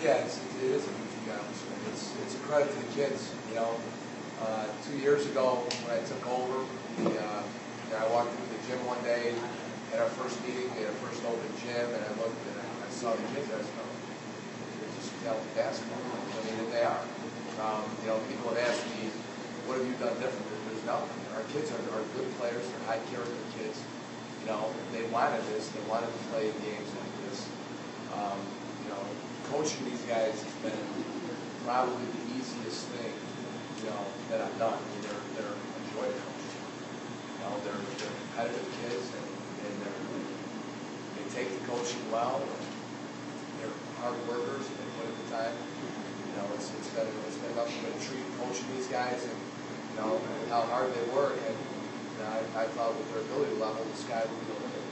Yeah, it's, it is a goofy accomplishment. It's, it's a credit to the kids, you know. Uh, two years ago, when I took over, the, uh, I walked into the gym one day, at our first meeting, had our first open gym, and I looked and I, I saw the kids, I was going, they're just talented basketball. I mean, and they are. Um, you know, people have asked me, what have you done different? There's nothing. Our kids are, are good players, they're high character kids. You know, they wanted this, they wanted to play games like this. Coaching these guys has been probably the easiest thing, you know, that I've done. I mean, they're, they're a joy to coach. You know, they're, they're competitive kids and, and they're, they take the coaching well. and They're hard workers and they put in the time. You know, it's, it's been, it's been nothing but a treat coaching these guys and, you know, how hard they work. And, you know, I, I thought with their ability level, the sky would be the limit.